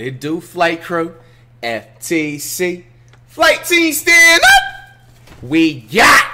It do flight crew, FTC, flight team stand up. We got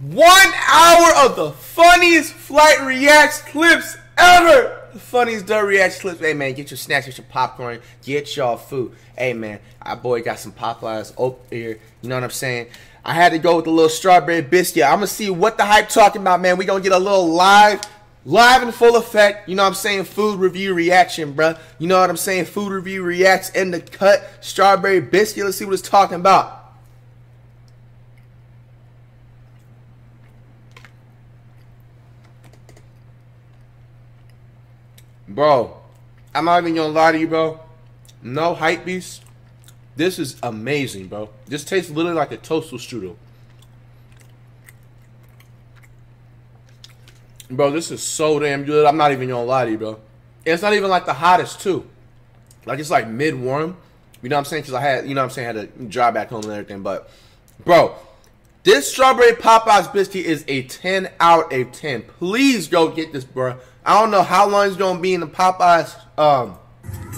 one hour of the funniest flight reacts clips ever. The funniest Dub reaction clips. Hey man, get your snacks, get your popcorn, get your food. Hey man, our boy got some Popeyes over here. You know what I'm saying? I had to go with a little strawberry biscuit. I'm gonna see what the hype talking about, man. We gonna get a little live Live in full effect, you know what I'm saying? Food review reaction, bruh. You know what I'm saying? Food review reacts in the cut. Strawberry biscuit. Let's see what it's talking about. Bro, I'm not even gonna lie to you, bro. No hype beast. This is amazing, bro. This tastes literally like a toasted strudel. Bro, this is so damn good. I'm not even gonna lie to you, bro. it's not even like the hottest too. Like it's like mid warm. You know what I'm saying? Because I had, you know what I'm saying, I had to drive back home and everything. But, bro, this strawberry Popeyes biscuit is a 10 out of 10. Please go get this, bro. I don't know how long it's gonna be in the Popeyes um,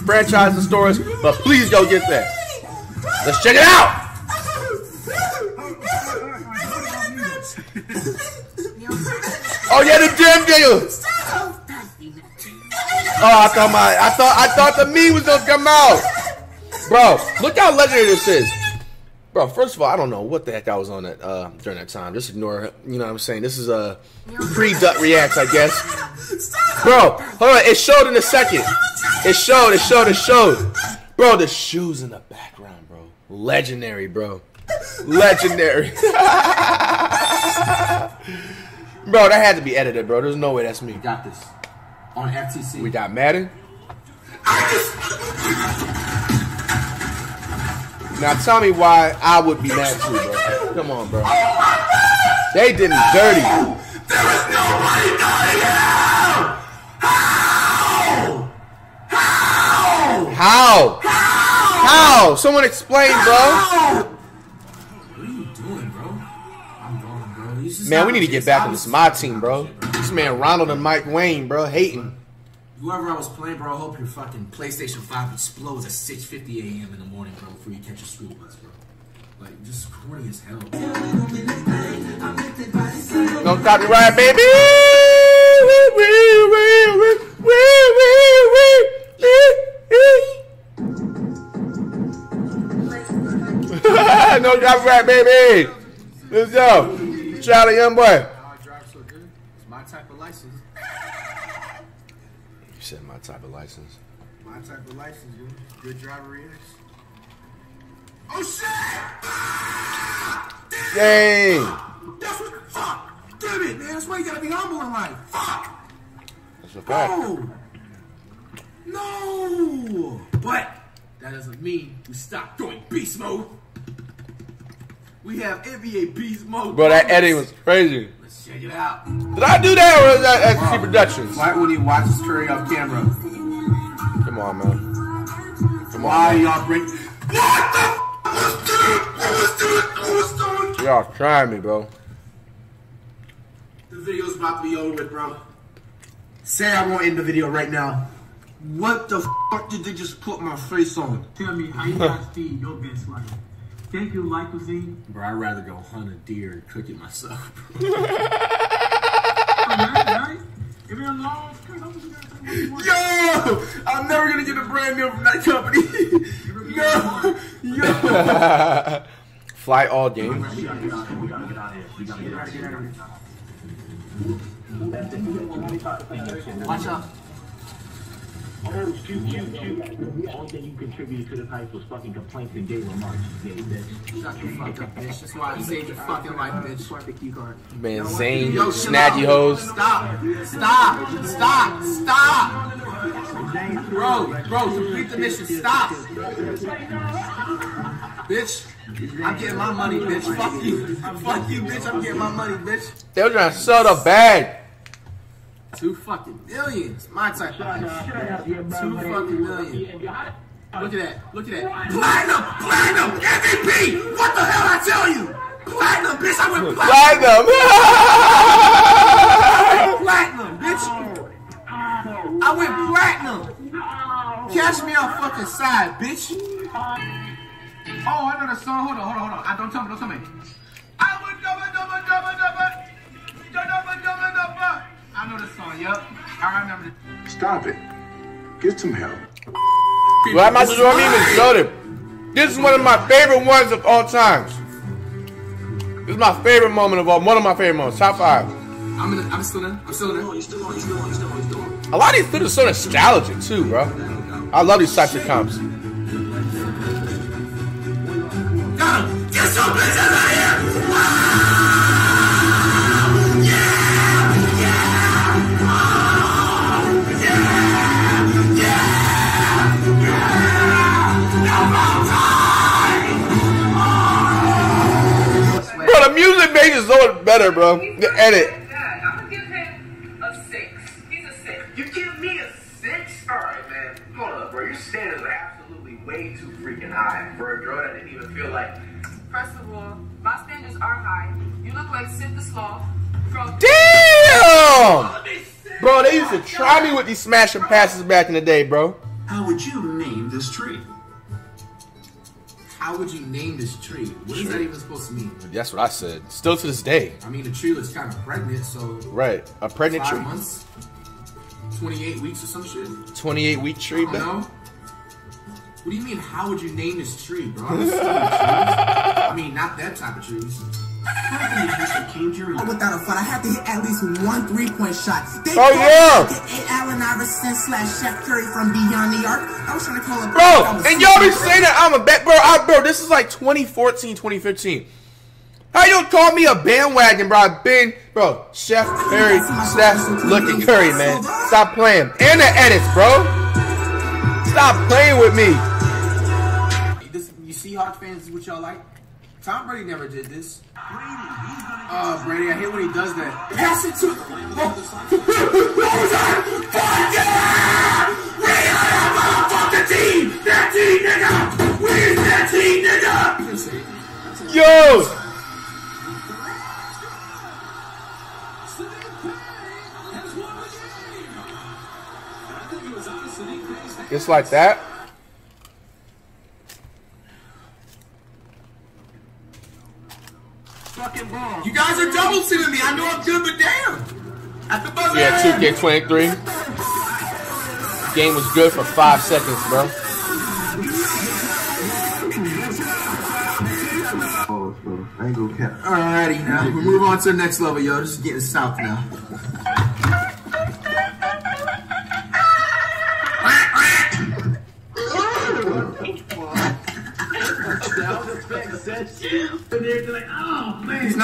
franchise and stores, but please go get that. Let's check it out. Oh yeah, the gym deal. Oh, I thought my, I thought, I thought the me was gonna come out. Bro, look how legendary this is. Bro, first of all, I don't know what the heck I was on that uh, during that time. Just ignore. You know what I'm saying? This is a pre-duck reacts, I guess. Bro, hold on. It showed in a second. It showed. It showed. It showed. Bro, the shoes in the background, bro. Legendary, bro. Legendary. Bro, that had to be edited, bro. There's no way that's me. We got this. On FTC. We got Madden. Now tell me why I would be mad too, bro. Come on, bro. They did me dirty. There is nobody How? How? How? How? Someone explain, bro. Man, we need to get back on this my team, bro. This man Ronald and Mike Wang, bro, hating. Whoever I was playing, bro, I hope your fucking PlayStation 5 explodes at 6.50 a.m. in the morning, bro, before you catch a school bus, bro. Like, just corny as hell. No copyright, baby! no copyright, baby! Let's go! Charlie, young boy. How I drive so good. It's my type of license. You said my type of license. My type of license, dude. Good driver is. Oh shit! Dang! That's what. Fuck! Damn it, man. That's why you gotta be humble in life. Fuck! That's a fact. No! No! But that doesn't mean we stop doing beast mode. We have NBA Beast Mode. Bro, that editing was crazy. Let's check it out. Did I do that or was that SC Productions? Why would he watch this Curry off camera? Come on, man. Come on. Why y'all bring. What the? Y'all trying me, bro. The video's about to be over with, bro. Say I won't end the video right now. What the fuck did they just put my face on? Tell me how you guys feed your best life think you like cuisine? Bro, I'd rather go hunt a deer and cook it myself. Yo! I'm never gonna get a brand meal from that company. no! Yo! Fly all game. Watch out. Oh, shoot, shoot, shoot. The only thing you contributed to this hype was fucking complaints and gay remarks, gay bitch. Shut your fuck up, bitch. That's why I saved your fucking life, bitch. Swipe the key card. Man, Zane, snaggy hoes. Stop. Stop. Stop. Stop. Bro, bro, complete the mission. Stop. Bitch. I'm getting my money, bitch. Fuck you. Fuck you, bitch. I'm getting my money, bitch. They were trying to sell the bag. Two fucking millions. My type of Two fucking million. Look at that. Look at that. Platinum! Platinum! MVP! What the hell I tell you? Platinum, bitch! I went platinum! Platinum! platinum, bitch! I went platinum! Catch me on fucking side, bitch. Oh, I know the song. Hold on, hold on, hold on. I don't tell me, don't tell me. I would double, double, double, double. I know the song. Yup, I remember. This. Stop it. Get some help. Well, I'm about to do a meme is loaded. This is one of my favorite ones of all times. This is my favorite moment of all. One of my favorite moments. Top five. I'm in. The, I'm still in. I'm still in. He's still on. He's still on. He's still on. He's still on. A lot of these films are so nostalgic too, bro. I love these types of comps. Got him. Get some bitches out here. Better, bro. The edit. I'm gonna give him a six. He's a six. You give me a six? Alright, man. Hold up, bro. Your standards are absolutely way too freaking high for a girl that didn't even feel like. First of all, my standards are high. You look like Sid the Sloth from Damn! Bro, they used to try me with these smashing passes back in the day, bro. How would you name this tree? How would you name this tree? What is that even supposed to mean? That's what I said. Still to this day. I mean, the tree was kind of pregnant, so Right. A pregnant five tree. months, 28 weeks or some shit. 28 week tree, I bro. What do you mean? How would you name this tree, bro? I'm still in trees. I mean, not that type of trees. Oh, without a fight, I had to hit at least one three-point shot. They Oh, called yeah. me Allen Iverson slash Chef Curry from Beyond the Arc. I was trying to call it. Bro, and y'all be saying that I'm a bet, bro. I, bro, this is like 2014, 2015. How you don't call me a bandwagon, bro? I've been, bro, Chef Curry, Steph, looking Curry, man. Stop playing. And the edits, bro. Stop playing with me. This, you Seahawks fans, is what y'all like? Tom Brady never did this. Oh, Brady, I hate when he does that. Pass it to. What was that? Fuck yeah! We are the fucking team! That team, nigga! We that team, nigga! Yo! It's like that. Fucking ball. You guys are double teaming me. I know I'm good, but damn. At the buzzer. Yeah, 2K23. Game was good for five seconds, bro. Oh. I ain't gonna cap. Alrighty, now we move on to the next level, yo. This is getting south now.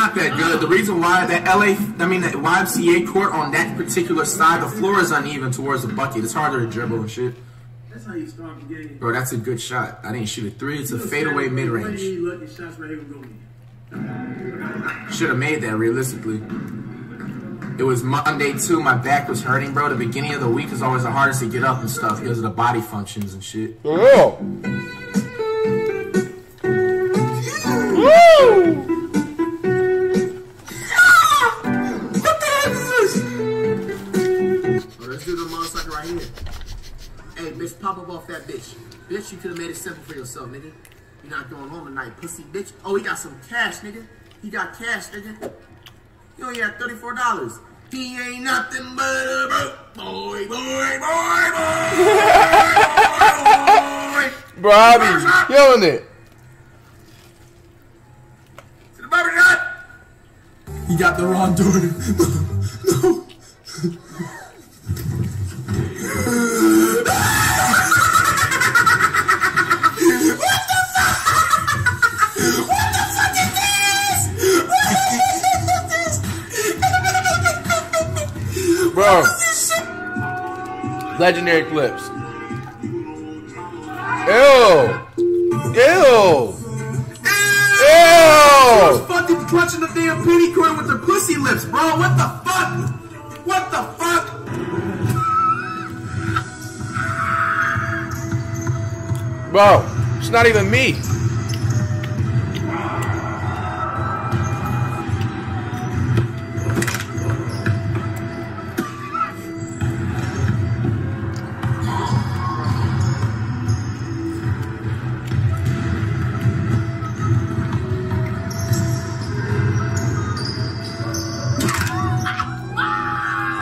Not that good. The reason why that LA, I mean, that YMCA court on that particular side, the floor is uneven towards the bucket. It's harder to dribble and shit. That's how you start the game. Bro, that's a good shot. I didn't shoot a three. It's a fadeaway mid range. Lucky shots right here go in. Should have made that realistically. It was Monday too. My back was hurting, bro. The beginning of the week is always the hardest to get up and stuff because of the body functions and shit. Oh. Woo! Bitch, pop up off that bitch. Bitch, you could have made it simple for yourself, nigga. You're not going home tonight, pussy bitch. Oh, he got some cash, nigga. He got cash, nigga. You only got $34. He ain't nothing but a broke boy, boy, boy, boy, boy. Bro, I be killing it. To the barbershop. He got the wrong door. no. Bro. Legendary clips. Ew. Ew. Ew. fucking punching the damn penny coin with their pussy lips, bro. What the fuck? What the fuck? Bro, it's not even me.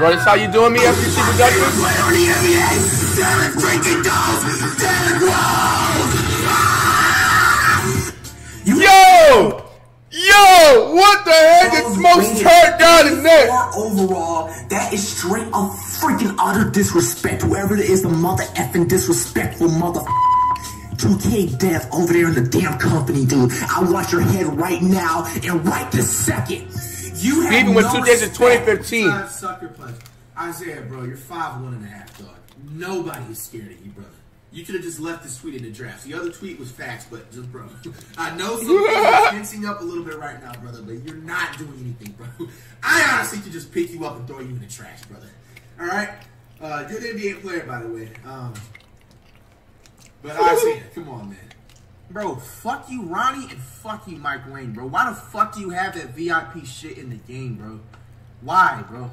Bro, this how you doing me, FTC Productions? Yo! Yo! What the heck is oh, most turned down in there? Overall, that is straight up freaking utter disrespect. Whoever it is, the mother effing disrespectful mother. 2K death over there in the damn company, dude. I want your head right now and right this second. You have Even with no two days in 2015. Sucker punch. Isaiah, bro, you're five one and a half, dog. Nobody is scared of you, brother. You could have just left this tweet in the draft. The other tweet was facts, but just bro. I know some tensing up a little bit right now, brother, but you're not doing anything, bro. I honestly could just pick you up and throw you in the trash, brother. All right, uh, good NBA player, by the way. Um, but Isaiah, come on, man. Bro, fuck you, Ronnie, and fuck you, Mike Wang, bro. Why the fuck do you have that VIP shit in the game, bro? Why, bro?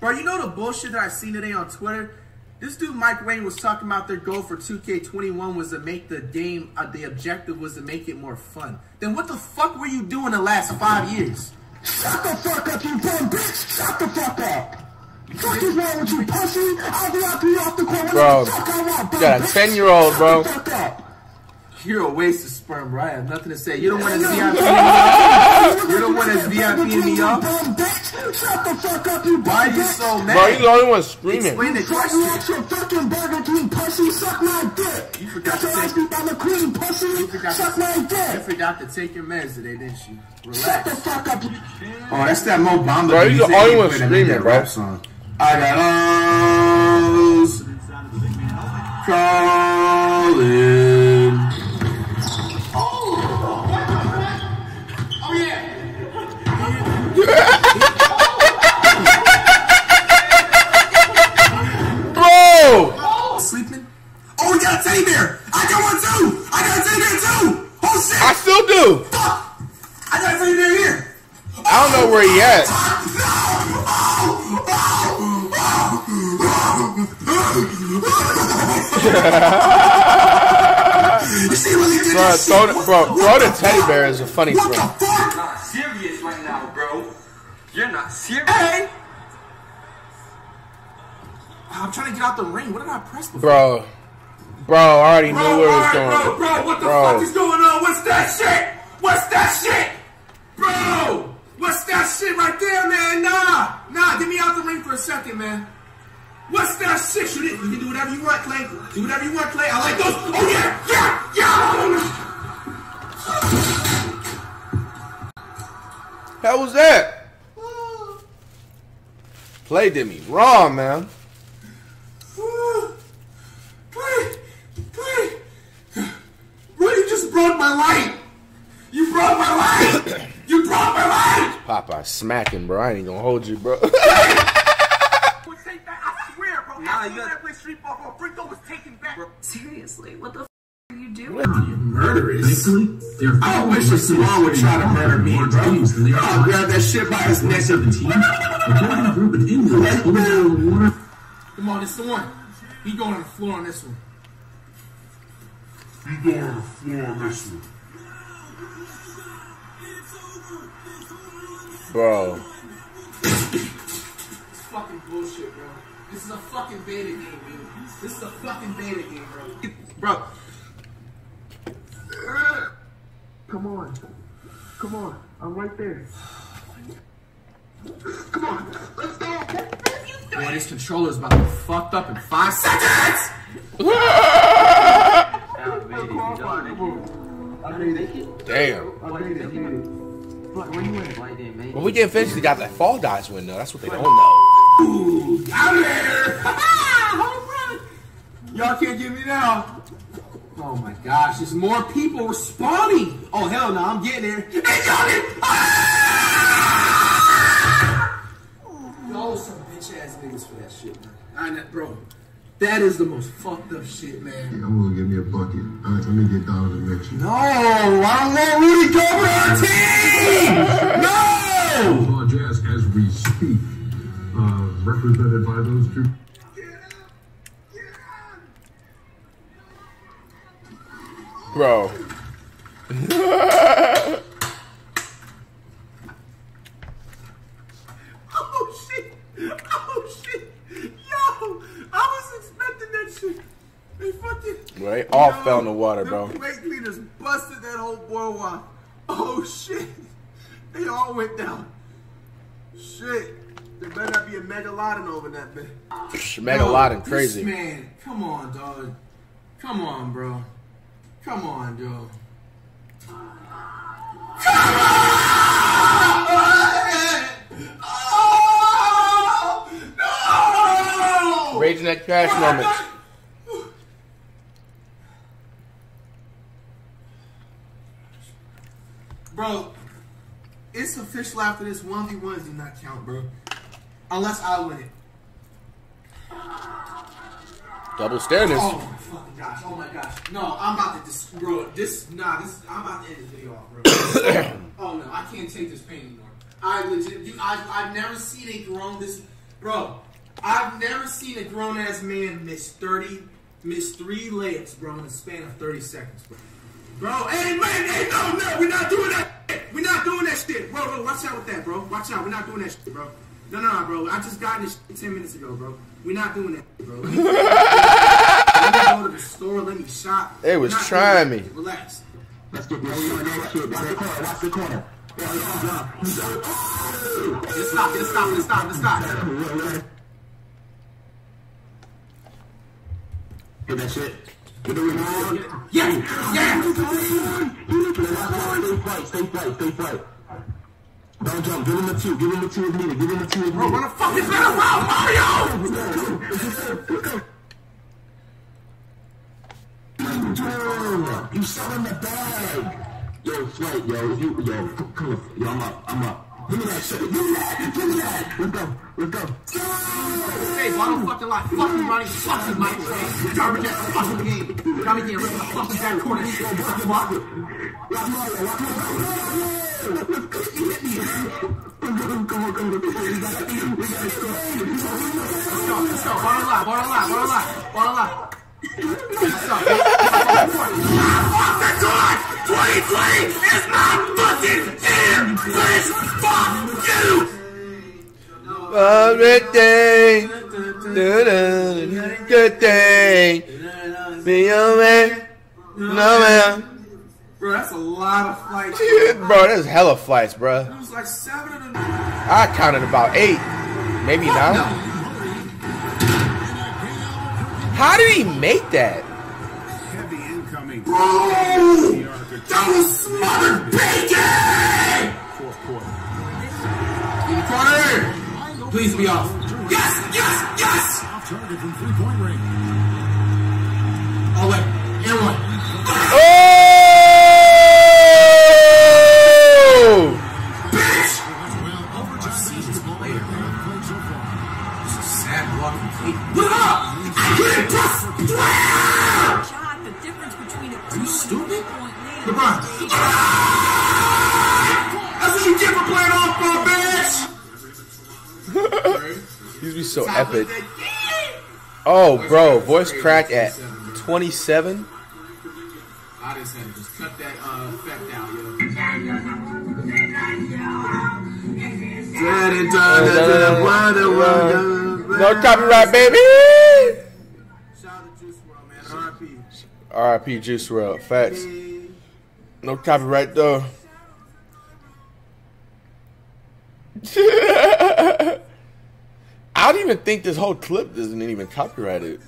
Bro, you know the bullshit that I seen today on Twitter? This dude Mike Wayne was talking about their goal for 2K21 was to make the game, uh, the objective was to make it more fun. Then what the fuck were you doing the last five years? Shut the fuck up, you dumb bitch! Shut the fuck up! Fuck is wrong with you, pussy? I'll be out you off the corner. Bro, Fuck I want, you got a 10 year old, bro. Shut the fuck up. You're a waste of sperm, bro. I have nothing to say. You don't want his VIP me off? You don't want his VIP me off? Dumb! Shut the fuck up, you Why are you so mad? Bro, you the only one screaming. Explain the Fuck you question. out your fucking Burger King, pussy. Suck my dick. You forgot Got your to ass say- beat by the queen, pussy. You forgot Suck to- my You forgot to take your meds today, didn't you? Shut the fuck up. Oh, that's that Mo Bamba. Bro, he's the only one screaming, bro. Song. I got O's calling. Oh yeah. Bro! Sleeping? Oh, we got a teddy bear. I got one too. I got a teddy bear too. Oh shit. I still do. Fuck. I got a teddy bear here. I don't know where he at. Oh, oh, oh. You see what he did? Bro, that throw the, bro, throw the teddy bear is a funny What throw. the fuck? not serious right now, bro. You're not serious. Hey. I'm trying to get out the ring. What did I press before? Bro. Bro, I already knew where it was going. Bro, bro, what the Bro. fuck is going on? What's that shit? What's that shit? Bro, what's that shit right there, man? Nah, nah, get me out the ring for a second, man. What's that shit? It. You can do whatever you want, Clay. Do whatever you want, Clay. I like those. Oh, yeah, yeah, yeah. How was that? Play did me wrong, man. Clay, Clay. Bro, you just broke my light. You broke my light. You broke my light. Popeye smacking, bro. I ain't gonna hold you, bro. Nah, you got Seriously, what the f are you doing? Murderous. Thankfully, they're I wish a Simone would try to murder me, bro. I'll grab that shit by his neck. 17. According group of Indians, over there in the water. Come on, it's the one. He going on the floor on this one. He going on the floor on this one. Bro. It's fucking bullshit, bro. This is a fucking beta game, dude. This is a fucking beta game, bro. Bro. Come on. Come on. I'm right there. Come on. Let's go. Boy, this controller's about to be fucked up in five seconds! Damn. Well, we can eventually got that Fall Guys win, though. That's what they don't know. Out of here! Home run! Y'all can't get me now. Oh my gosh, there's more people responding. Oh hell no, I'm getting there. Hey, Johnny! Ah! Y'all some bitch ass niggas for that shit, man. I know, bro. That is the most fucked up shit, man. Yeah, I'm gonna give me a bucket. All right, let me get down and the next. No, I don't want Rudy Gobert on our team. No. Utah Jazz, as we speak, uh, represented by those two. Bro. oh shit! Oh shit! Yo, I was they fucking. They all fell in the water, them bro. Brake cleaners busted that whole boardwalk. Oh shit. They all went down. Shit. There better not be a megalodon over that bitch. Megalodon, Bro, crazy. Man, come on, dog. Come on, bro. Come on. No! Raging that crash moment. Bro, it's official after this. 1v1s do not count, bro. Unless I win it. Double standards. Oh my fucking gosh! Oh my gosh! No, I'm about to just, bro. This, nah, this. I'm about to end this video off, bro. oh no, I can't take this pain anymore. I legit, you, I, I've never seen a grown this, bro. I've never seen a grown ass man miss thirty, miss three layups, bro, in a span of thirty seconds, bro. Bro, hey man, hey no, no, we're not doing that. We're not doing that shit, bro. Bro, watch out with that, bro. Watch out, we're not doing that shit, bro. No, no, no, bro. I just got this shit ten minutes ago, bro. We're not doing that, bro. Let me, go to the store. Let me shop. They was not trying me. Relax. Let's get this shit. Watch the corner, watch the corner. Let's stop. Let's stop. Let's stop. Let's stop. Get that shit. Yeah, oh, yeah. Stay stay flight, stay flight. Don't jump. Give him a two. Give him a two if needed. Give him a two if Bro, needed. run a fucking better route, Mario. You shot in the bag. Yo, flight, yo, you, yo, come on, yo, I'm up, I'm up. Me that shit. Me that. Me that. Let's go. Let's go. Hey, why don't fucking lie? Fuck you, Ronnie. Fuck you, Mike. Garbage ass fucking game. Me getting rid of the fucking back corner. Fuck you, Let's go. Let's go. Ball lie. Ball lie. Ball lie. Ball lie. Let's go. Fuck that door! 2020 is not fucking here! Please, fuck you! Everything. Good thing. Be your man. No man. Bro, that's a lot of flights. Bro, there's hella flights, bro. It was like seven of them. I counted about eight. Maybe nine. How did he make that? Incoming. That was smothered bacon! Fourth quarter. In corner! Please be off. Yes! Yes! Yes! Off target from three-point range. Oh, wait. And one. Look up! I couldn't press! shot, LeBron. That's what you get for playing off, bitch! These be so epic. Oh, bro, voice crack at 27. I just had to just cut that uh, effect out, yo. No copyright, baby. Shout out to Juice WRLD, man. RIP. R.I.P. Juice WRLD. Facts. No copyright though. I don't even think this whole clip isn't even copyrighted.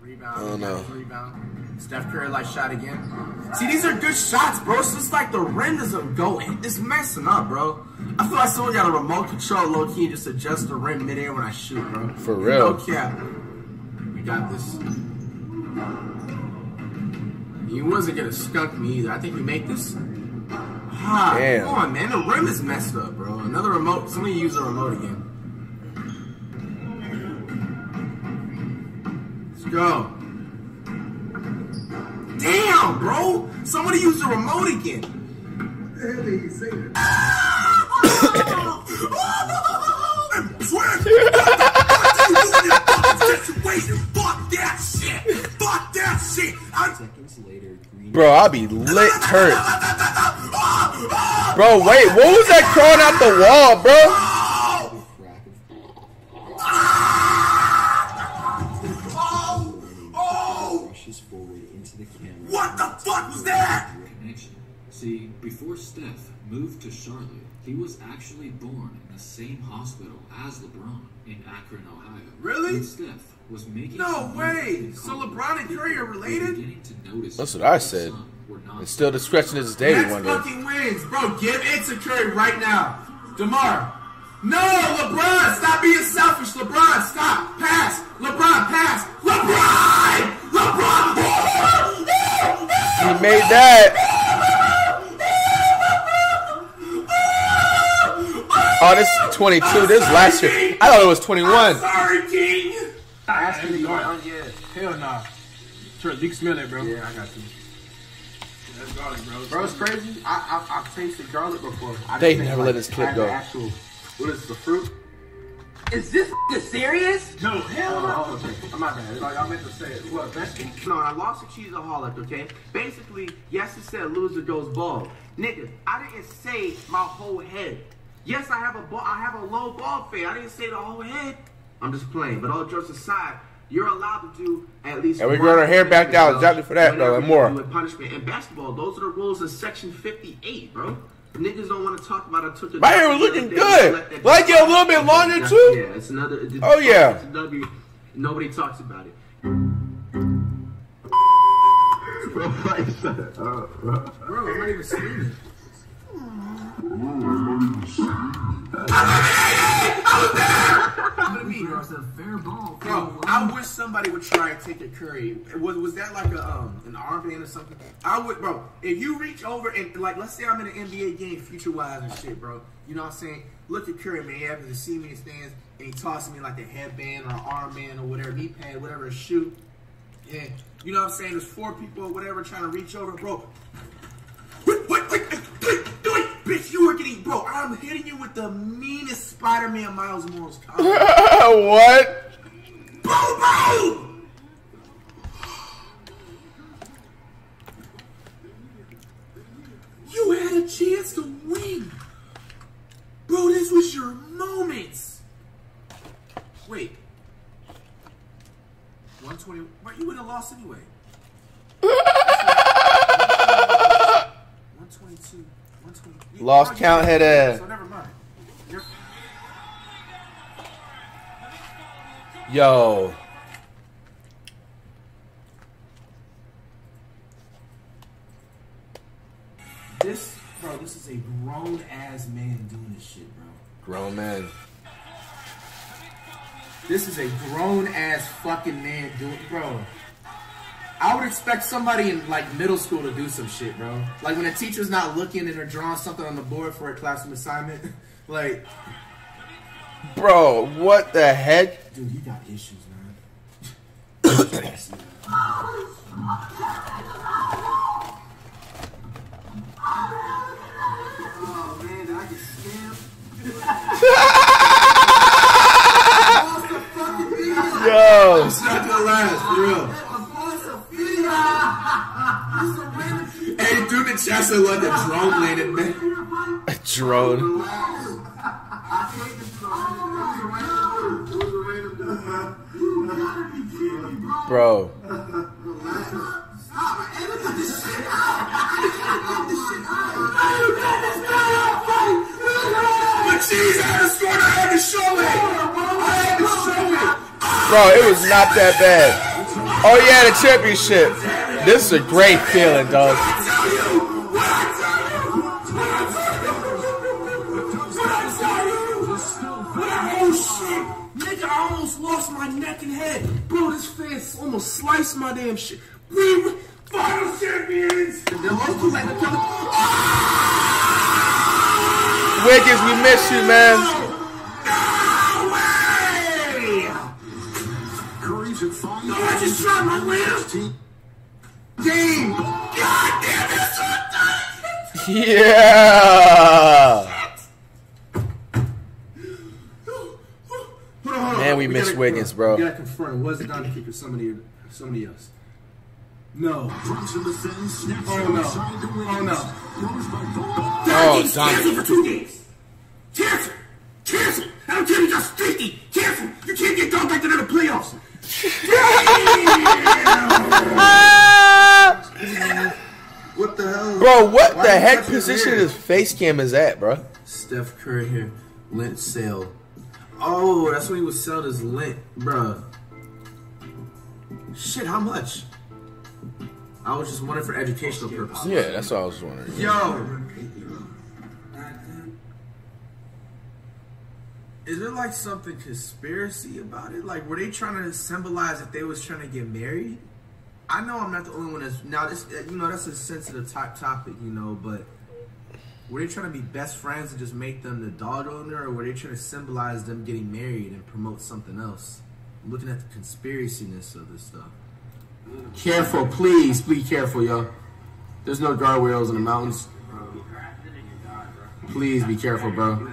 Rebound. Oh, no. Rebound. Steph Curry like shot again. See, these are good shots, bro. It's just like the rim doesn't go. It's messing up, bro. I feel like someone got a remote control low key and just adjust the rim midair when I shoot, bro. For real. No cap. We got this. He wasn't gonna skunk me either. I think we make this. Ah, Damn. come on, man. The rim is messed up, bro. Another remote. Somebody use the remote again. Let's go. Damn, bro! Somebody use the remote again. Fuck that shit! Fuck that shit! I'm Bro, I'll be lit hurt. Bro, wait, what was that crawling out the wall, bro? launches forward into the camera. What the fuck was that? See, before Steph moved to Charlotte, he was actually born in the same hospital as LeBron in Akron, Ohio. Really? When Steph was making No way! So LeBron and Curry are people were related? beginning to notice That's what I said. son were not It's still discretion is day Nets one day. fucking wins, bro. Give it to Curry right now, Demar. No, LeBron, stop being selfish. LeBron, stop. Pass. LeBron, pass. LeBron. LeBron. He made that. Oh, this is 22. This is last year. I thought it was 21. Sorry, King. Ask me, Going bro. on, yeah. Hell nah. Sure, you can smell it, bro. Yeah, I got you. That's garlic, bro. Bro, it's crazy. I, I, I've tasted garlic before. I They never think, let like, this clip as go. Actual, what is the fruit? Is this serious? No, hell oh, no. Oh, okay. I'm not bad. Like, I meant to say it. What, vegetable? No, I lost a cheeseaholic, okay? Basically, yes, it said loser goes bald. Nigga, I didn't say my whole head. Yes, I have a ball, I have a low ball fade. I didn't say the whole head. I'm just playing. But all jokes aside, you're allowed to do at least. And we one growing our hair back down exactly for that, whenever though, and more. do a punishment. In basketball, those are the rules of Section 58, bro. Niggas don't want to talk about I took a My hair was looking good. Like I get a little bit longer, too? Yeah, it's another. It's, Oh, yeah. It's a W. Nobody talks about it. Bro, like, shut up, bro. Bro, I'm not even screaming. Bro, I wish somebody would try and take a Curry. Was was that like a um an armband or something? I would, bro. If you reach over and like, let's say I'm in an NBA game, future wise and shit, bro. You know what I'm saying? Look at Curry, man. He happens to see me in the stands and he tosses me like a headband or an armband or whatever, knee pad, whatever, a shoe. Yeah, you know what I'm saying? There's four people or whatever trying to reach over, bro. Bitch, you are getting, bro. I'm hitting you with the meanest Spider-Man Miles Morales combo. what? Boom, boom! You had a chance to win. Bro, this was your moments. Wait. 120. Bro, you would have lost anyway. 122. 120. Lost count, head ass. So never mind. You're- Yo. This, bro, this is a grown ass man doing this shit, bro. Grown man. This is a grown ass fucking man doing, bro. I would expect somebody in like middle school to do some shit, bro. Like when a teacher's not looking and they're drawing something on the board for a classroom assignment. like, Bro, what the heck? dude, you got issues, man. oh man, I get scammed? Yo. It's not gonna last, for real. Hey, dude, the chest looked like a drone landed, man. A drone. Bro. But jeez, to score. I had to show it. I had to show it. Bro, it was not that bad. Oh yeah, the championship. This is a great feeling, dog. My damn shit. We were final champions! The local like the ah! Wiggins, we miss you, man. Curry's at five. No, I just shot my wheel! Game! God damn it! so! Yeah. On, hold on. Man, we miss gotta- Wiggins, bro. We gotta confirm. Was it Donnie Kick or somebody, somebody else. No. Oh no. Oh no. Oh, Donovan. for two games. Cancel. Cancel. I don't care if you got streaky. Cancel. You can't get done back to the playoffs. what the hell? Bro, what Why the heck position is face cam is at, bro? Steph Curry here. Lint sale. Oh, that's when he was selling his lint, bro. Shit, how much? I was just wondering for educational purposes. Yeah, that's what I was wondering. Yo. Is there like something conspiracy about it? Like, were they trying to symbolize that they was trying to get married? I know I'm not the only one that's now. This, uh, you know, that's a sensitive type topic, you know. But were they trying to be best friends and just make them the dog owner, or were they trying to symbolize them getting married and promote something else? Looking at the conspiracyness of this stuff. Careful, please, be careful, yo. There's no guardrails in the mountains. Please be careful, bro.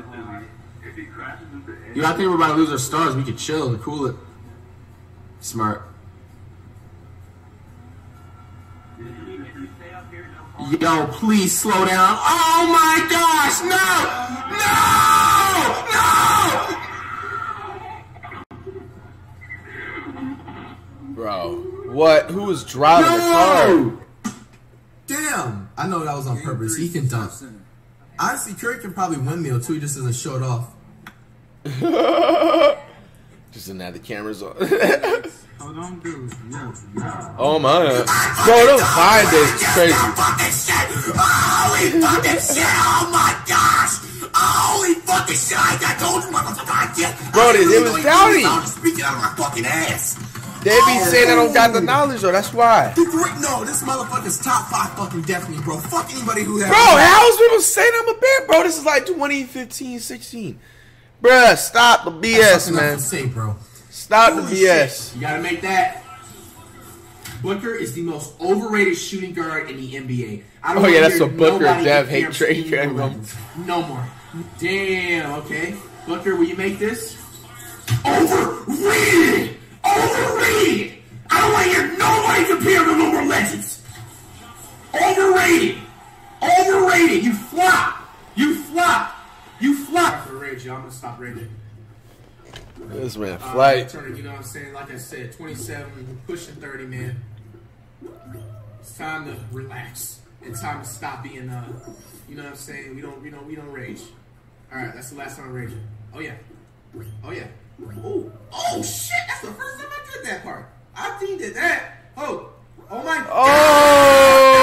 Yo, I think we're about to lose our stars. We could chill and cool it. Smart. Yo, please slow down. Oh my gosh, no! no! No! Bro, what? Who was driving the car? Damn! I know that was on purpose. He can dunk. Honestly, Curry can probably windmill too. He just doesn't show it off. Just didn't have the cameras on. Oh, don't do it. No, no. oh my. Bro, those Vine days is crazy. Holy fucking shit! Oh my gosh! Holy fucking shit! I told you, motherfucker! I can't. Bro, it, it was Downey. I'm speaking out of my fucking ass. They be saying I don't got the knowledge though. That's why. No, this motherfucker's top five fucking definitely, bro. Fuck anybody who has. Bro, how is people saying I'm a bad bro? This is like 2015, 16. Bruh, stop the BS, man. say, bro. Stop the BS. shit. You gotta make that. Booker is the most overrated shooting guard in the NBA. I Oh, wanna yeah, that's what Booker, Dev, hate trade. No more. Damn. Okay, Booker, will you make this? Overrated. Overrated. I don't want to hear nobody compare to no more legends. Overrated. Overrated. You flop. You flop. You flop. For rage, y'all. I'm gonna stop raging. This man, Uh, flight. Turner, you know what I'm saying? Like I said, 27, pushing 30, man. It's time to relax. It's time to stop being, uh, you know what I'm saying? We don't, we don't, we don't rage. All right, that's the last time I'm raging. Oh yeah, oh yeah. Oh, oh shit! That's the first time I did that part. I think did that. Oh, oh my. Oh.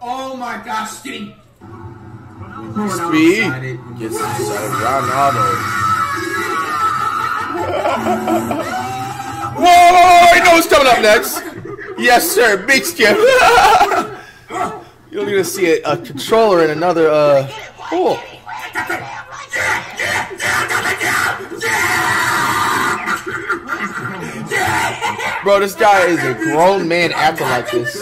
Oh my gosh, getting. Speed gets inside Ronaldo. Whoa! You know what's coming up next? Yes, sir. Big skip. Oh. You're gonna see a, a controller in another. uh Oh. Bro, this guy is a grown man acting like this.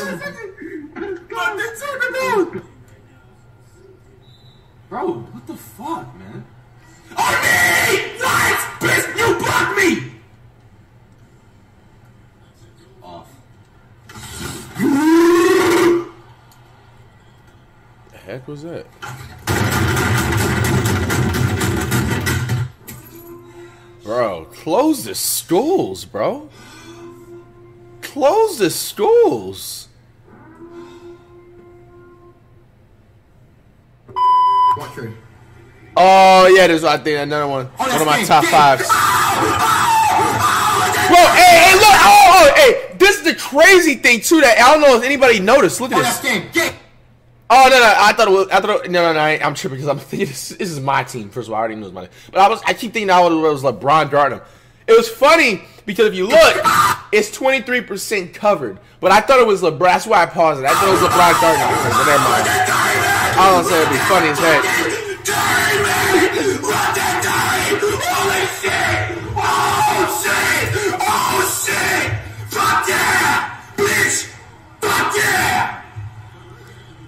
Bro, what the fuck, man? Okay! Lights! Bitch, you blocked me! Off. The heck was that? Bro, close the schools, bro. Close the schools. What trade? Oh yeah, there's I think another one. Oh, one of my top fives. Bro, hey, hey, look, oh, oh, hey, this is the crazy thing too that I don't know if anybody noticed. Look at this. Oh no, no, I thought it was. I thought it, no, no, no. I, I'm tripping because I'm thinking this, this is my team. First of all, I already knew it was my team, but I was. I keep thinking now it was LeBron Darnum. It was funny because if you look, it's 23 percent covered. But I thought it was LeBron. That's why I paused it. I thought it was LeBron Darnum. But never mind. I don't say it'd be funny as heck.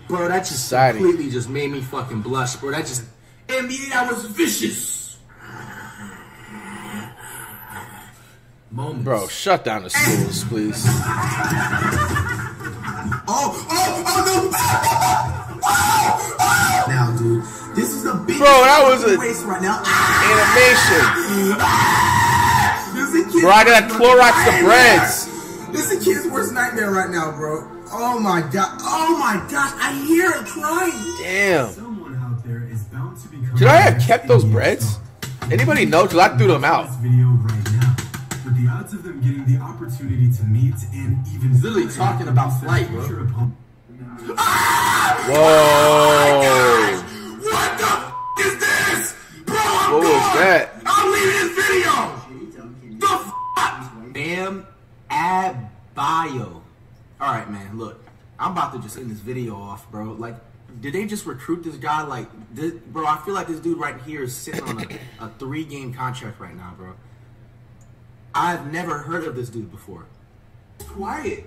Bro, that just Exciting. completely just made me fucking blush, bro. That just NBA, that was vicious. Moments. Bro, shut down the schools, please. Oh, oh, oh no! Oh, oh. Now, dude, this is the big Bro, that was a race right now. Animation. A Bro, I gotta Clorox the breads. This is the kid's worst nightmare right now, bro. Oh my god. Oh my gosh. I hear it crying. Damn. Someone out there is bound to become Should I have kept those breads? Anybody know? Cause I threw them out. Video right now. But the odds of them getting the opportunity to meet and even He's literally talking about flight, bro. Whoa. What just end this video off, bro. Like, did they just recruit this guy? Like, this, bro, I feel like this dude right here is sitting on a, a three game contract right now, bro. I've never heard of this dude before. Quiet.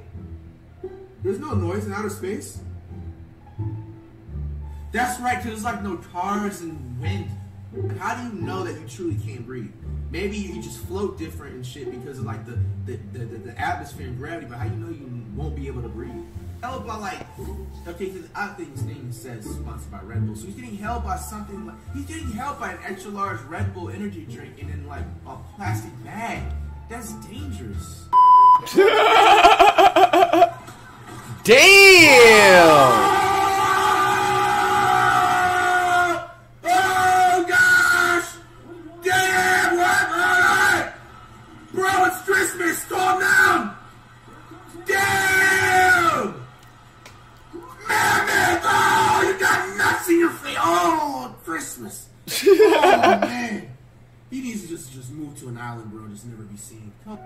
There's no noise in outer space. That's right, because there's like no cars and wind. How do you know that you truly can't breathe? Maybe you just float different and shit because of like the the, the, the, the atmosphere and gravity, but how do you know you won't be able to breathe? Held by like okay, because I think this thing says sponsored by Red Bull, so he's getting held by something like he's getting held by an extra large Red Bull energy drink and like a plastic bag. That's dangerous. Damn. Island, bro. Just never be seen. Come-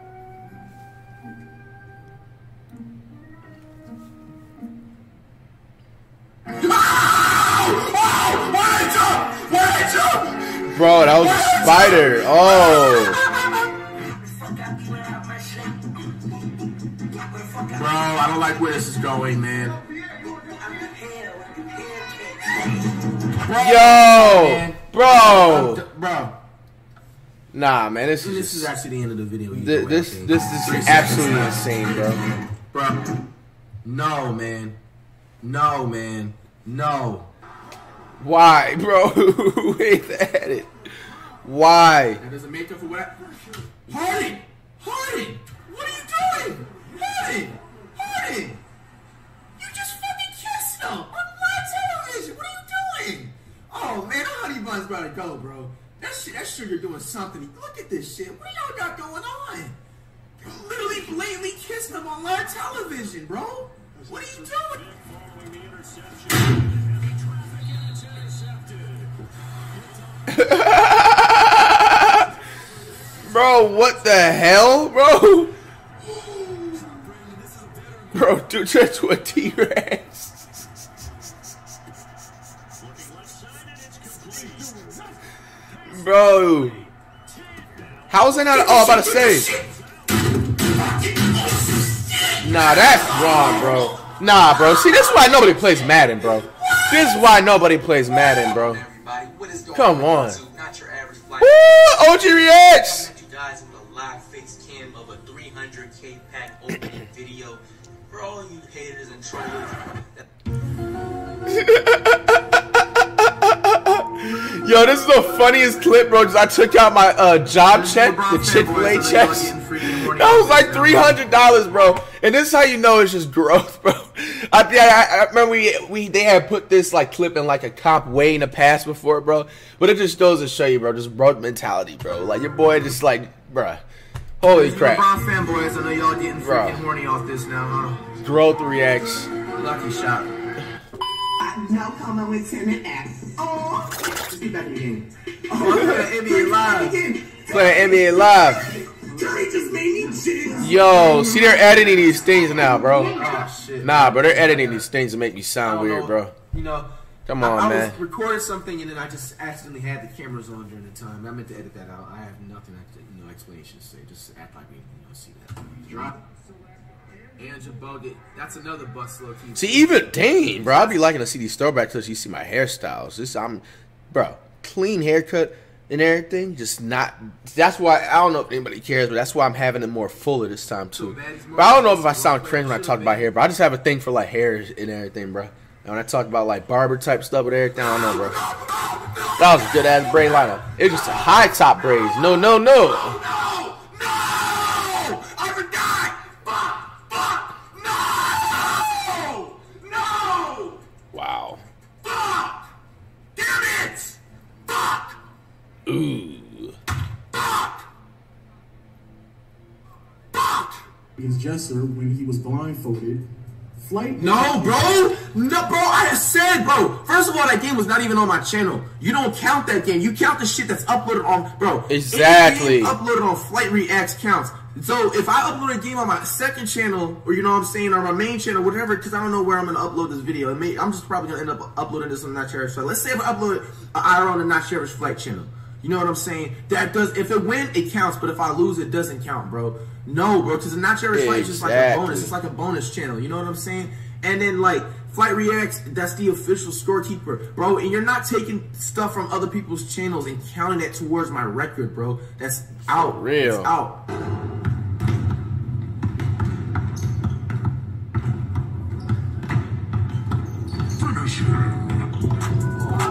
why did you? Why did you? Bro, that was a spider. Oh. Bro, I don't like where this is going, man. Yo. Bro. Bro. Nah, man, this This is is actually the end of the video. Th- way, this this is absolutely insane, bro. Bro. No, man. No, man. No. Why, bro? Who ain't at it? Why? That doesn't make up for what I... Harden! Harden! What are you doing? Harden! Harden! You just fucking kissed him on live television! What are you doing? Oh, man, honey bun's about to go, bro. That shit, that sugar doing something. Look at this shit. What y'all got going on? You literally blatantly kissed him on live television, bro. What are you doing? Bro, what the hell, bro? Bro, dude, turn to a T-Rex. Bro. How is that not? Oh, I'm about to say. Nah, that's wrong, bro. Nah, bro. See, this is why nobody plays Madden, bro. This is why nobody plays Madden, bro. Come on. Woo! OG reacts. you guys with a live face cam of a 300k pack opening video. For all you haters and trolls, Yo, this is the funniest clip, bro. Cause I took out my uh, job check, the Chick Fil A checks. That was like three hundred dollars, bro. And this is how you know it's just growth, bro. I, yeah, I, I remember we we they had put this like clip in like a cop way in the past before, bro. But it just goes to show you, bro, just bro mentality, bro. Like your boy just like, bruh. Holy You crap. LeBron fanboys, I know y'all getting Bro. freaking horny off this now, huh? Growth reacts. Lucky shot. I'm now coming with Tim and X. Oh, let's get back in the game. Oh, playing NBA Live. Playing NBA Live. Johnny just made me jizz. Yo, see they're editing these things now, bro. Oh. Nah, bro, they're editing these things to make me sound weird, bro. You know, Come on, I man. was recording something and then I just accidentally had the cameras on during the time. I meant to edit that out. I have nothing, you know, explanation to say. Just act like we, you know, see that. Drop. Andrew Bogut. That's another bust low key. See, even dang, bro, I'd be liking to see these throwback clips. You see my hairstyles. This, I'm, bro, clean haircut and everything. Just not. That's why I don't know if anybody cares, but that's why I'm having it more fuller this time too. But I don't know if I sound cringe when I talk about hair, but I just have a thing for like hair and everything, bro. And when I talk about like barber type stuff with everything, I don't know, bro. That was a good ass braid lineup. It was just a high top braids. No, no, no. Against Jesser when he was blindfolded. Flight. No, bro. No, bro. I said, bro. First of all, that game was not even on my channel. You don't count that game. You count the shit that's uploaded on, bro. Exactly. uploaded on Flight Reacts counts. So if I upload a game on my second channel, or you know what I'm saying, or my main channel, whatever, because I don't know where I'm gonna upload this video. It may, I'm just probably gonna end up uploading this on Not Your Average Flight. Let's say if I upload an IR on the Not Your Average Flight channel. You know what I'm saying? That does. If it win, it counts. But if I lose, it doesn't count, bro. No, bro. Because the Not Your Average Flight is just like a bonus. It's like a bonus channel. You know what I'm saying? And then like Flight Reacts, that's the official scorekeeper, bro. And you're not taking stuff from other people's channels and counting it towards my record, bro. That's out. real. It's out.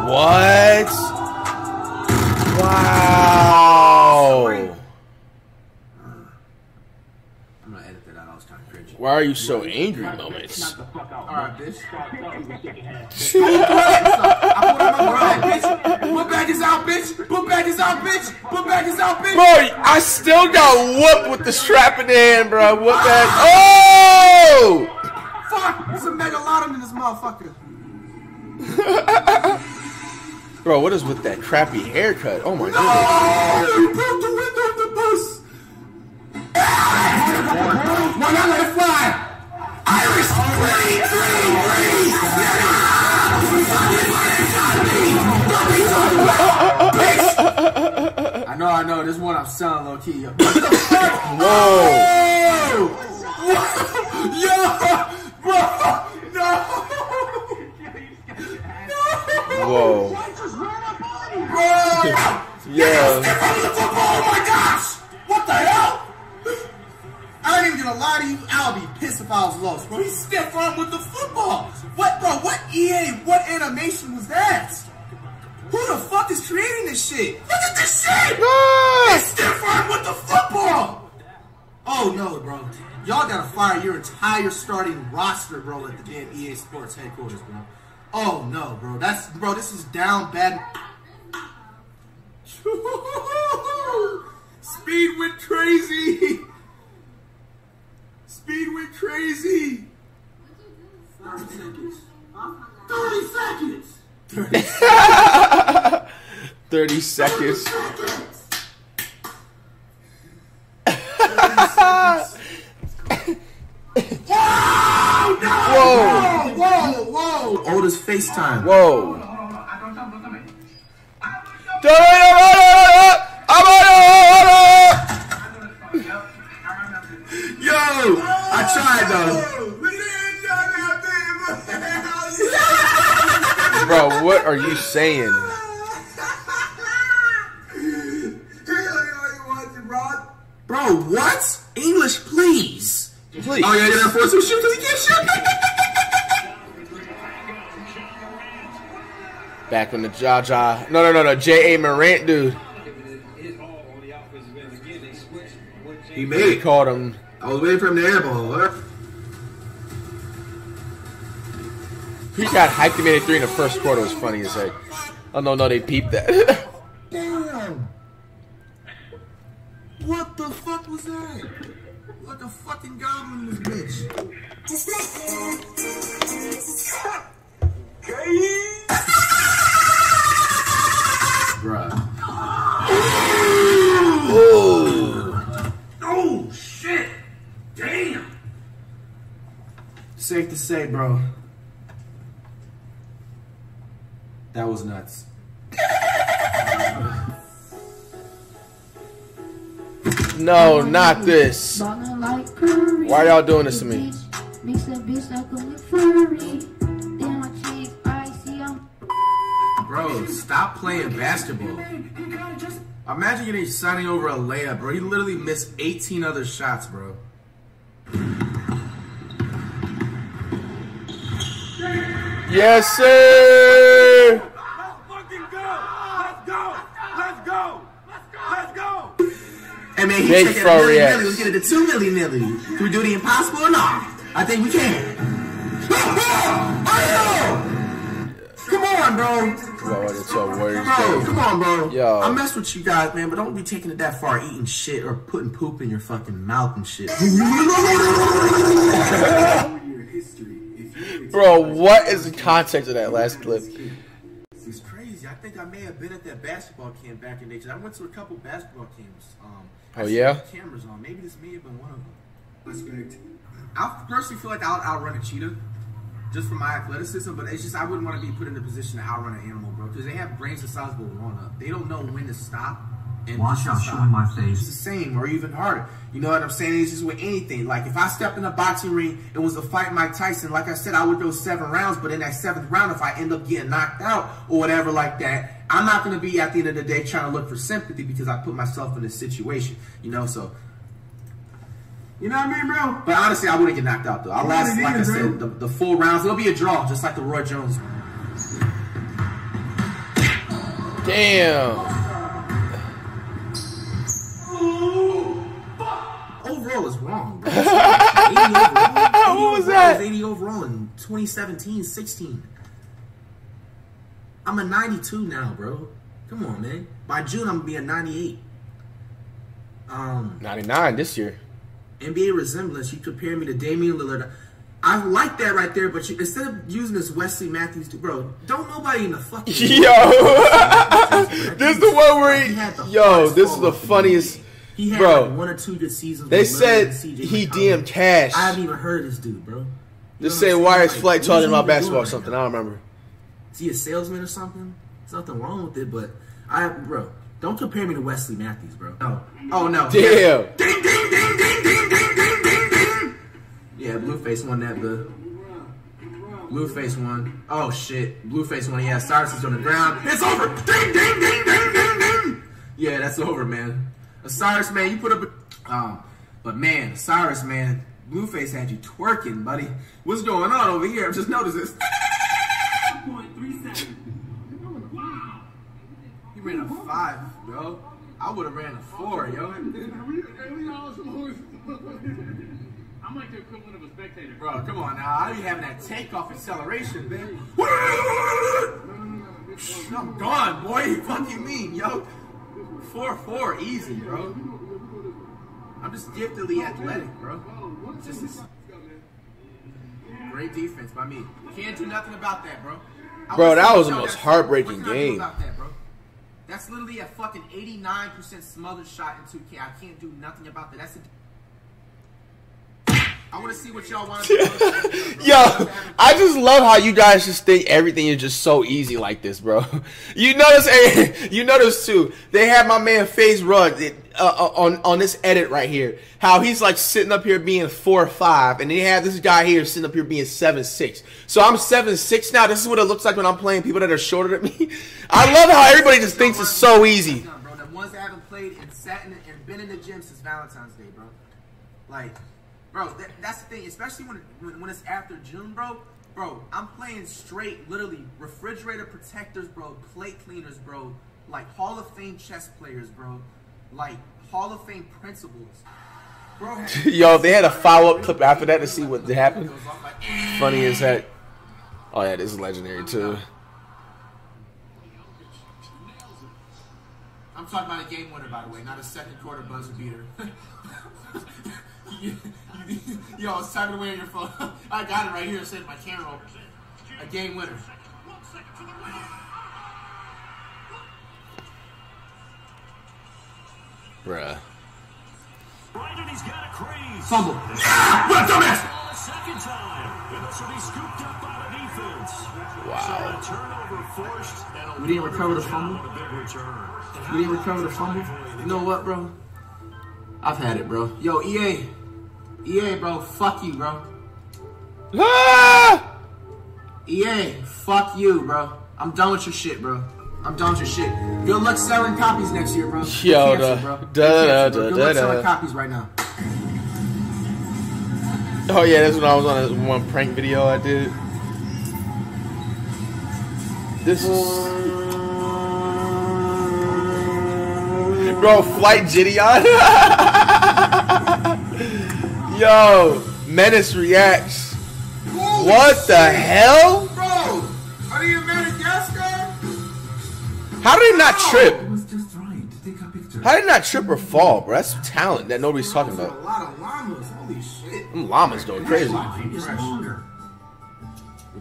What? Wow. I'm gonna edit that out. I was kind of cringy. Why are you so angry, moments? Alright, bitch. Put back is out, bitch. Put back is out, bitch. Put back is out, bitch. Bro, I still got whooped with the strap in the hand, bro. Whoop that. Oh! Fuck! There's a megalodon in this motherfucker. Bro, what is with that crappy haircut? Oh my Oh, you broke the window of the bus. Why not let it fly? Iris, three, three, three. I know, I know. This one I'm selling low key. What the fuck? Whoa. Whoa! Yo! Bro! No! Whoa. Bro! Yeah. Oh my gosh! What the hell? I ain't even gonna lie to you, I would be pissed if I was lost, bro. He stiff arm with the football. What, bro? What EA? What animation was that? Who the fuck is creating this shit? Look at this shit! Ah! It's stiff arm with the football. Oh no, bro. Y'all gotta fire your entire starting roster, bro, at the damn EA Sports headquarters, bro. Oh no, bro. That's bro. This is down bad. Speed went crazy. Speed went crazy. 30 seconds. 30 seconds. 30 seconds. Whoa! No! Whoa. Whoa! Whoa! Whoa! Oldest FaceTime. Whoa. Bro, what are you saying? Bro, what? English, please. Please. Oh yeah, you're gonna force him to shoot because he can't shoot. Back when the Jaja. No, no, no, no. Ja Morant dude. He made it. called him. I was waiting for him to airball. He got hyped and made it three in the first quarter. was funny as heck. Oh, no, no, they peeped that. Damn. What the fuck was that? Like a fucking goblin in this bitch. Bruh. oh. Oh shit! Damn. Safe to say, bro. That was nuts. No, not this. Why y'all doing this to me? Bro, stop playing basketball. Imagine getting signing over a layup, bro. He literally missed 18 other shots, bro. Yes, sir. Let's fucking go. Let's go. Let's go. Let's go. Hey man, he Big taking a million Let's get it to two million milli. Can we do the impossible or not? I think we can. Come on, on, bro. Lord, it's a Warriors Bro, come on, bro. Yo. I mess with you guys, man, but don't be taking it that far, eating shit or putting poop in your fucking mouth and shit. Bro, what is the context of that last clip? It's crazy. I think I may have been at that basketball camp back in the day. I went to a couple basketball camps. Um, I Oh, yeah? Cameras on. Maybe this may have been one of them. Respect. I personally feel like I'll outrun a cheetah just for my athleticism, but it's just I wouldn't want to be put in the position to outrun an animal, bro, because they have brains the size of a walnut. They don't know when to stop. And Watch just to out, stop. Uh, showing my face. It's the same, or even harder. You know what I'm saying? It's just with anything. Like if I stepped in a boxing ring and was to fight Mike Tyson, like I said, I would go seven rounds. But in that seventh round, if I end up getting knocked out or whatever like that, I'm not going to be at the end of the day trying to look for sympathy because I put myself in this situation. You know, so. You know what I mean, bro? But honestly, I wouldn't get knocked out though. I'll last, like I said, the, the full rounds. It'll be a draw, just like the Roy Jones. Damn. Overall is wrong, bro. 80 overall. 80 What was overall that? is 80 overall in 2017, 16. I'm a 92 now, bro. Come on, man. By June, I'm gonna be a 98. Um, 99 this year. NBA resemblance. You compare me to Damian Lillard. I like that right there, but you, instead of using this Wesley Matthews, bro, don't nobody in the fucking Yo, this is the one where He had the he, yo, this is the funniest, He had bro. like one or two good seasons. They said CJ he McCollum. DM'd Cash. I haven't even heard of this dude, bro. You Just say what why is Like, Flight what talking about even basketball or something? right I don't remember. Is he a salesman or something? There's nothing wrong with it, but I, bro, don't compare me to Wesley Matthews, bro. No. Oh no. Damn. Ding ding ding ding ding ding ding ding ding. Yeah, Blueface won that, but Blueface won. Oh shit, Blueface won. Yeah, Cyrus is on the ground. It's over. Ding ding ding ding ding ding. Yeah, that's over, man. Osiris, man, you put up. A, um, but man, Osiris, man, Blueface had you twerking, buddy. What's going on over here? I've just noticed this. Wow. You ran a five, bro. I would have ran a four, yo. I'm like the equivalent of a spectator. Bro, come on now. I be having that takeoff acceleration, man. I'm gone, boy. Fuck you mean, yo? 4-4, easy, bro. I'm just giftedly athletic, bro. Just this great defense by me. Can't do nothing about that, bro. I Bro, that was the most heartbreaking what can I do game. that? That's literally a fucking 89% smothered shot in 2K. I can't do nothing about that. That's a I want to see what y'all want to do. Yo, I just love how you guys just think everything is just so easy like this, bro. You notice, eh, you notice too. They have my man FaZe Rug it, uh, uh, on on this edit right here. How he's like sitting up here being four five, and they have this guy here sitting up here being seven six. So I'm seven six now. This is what it looks like when I'm playing people that are shorter than me. I love how everybody just thinks it's so easy. Bro. The ones that haven't played and sat in and been in the gym since Valentine's Day, bro. Like, bro, that, that's the thing. Especially when, when when it's after June, bro. Bro, I'm playing straight, literally refrigerator protectors, bro. Plate cleaners, bro. Like Hall of Fame chess players, bro. Like Hall of Fame principals. Bro, Yo, if they had a follow up clip after that to see what happened. Funny as heck. Oh yeah, this is legendary too. I'm talking about a game winner, by the way, not a second quarter buzzer beater. Yo, I was typing away on your phone. I got it right here, sitting my camera roll. A game winner. Bruh. Right, he's got a crease. Fumble. Yeah! What a dumbass! Second time. And this will be scooped up by the defense. Wow. So turnover forced We didn't recover the fumble. a big return. We didn't recover the fumble. You know what, bro? I've had it, bro. Yo, EA. EA, bro. Fuck you, bro. Ah! EA, fuck you, bro. I'm done with your shit, bro. I'm done with your shit. Good luck selling copies next year, bro. Yo, bro. da- da- da- Good luck selling copies right now. Oh yeah, that's when I was on a one prank video I did. This is Bro, flight Gideon. Yo, Menace reacts. What the hell? Bro, are you in Madagascar? How did he not trip? It was just right to take a picture. How did he not trip or fall, bro? That's talent that nobody's talking about. A about. lot of llamas. Holy shit. Them llamas going crazy.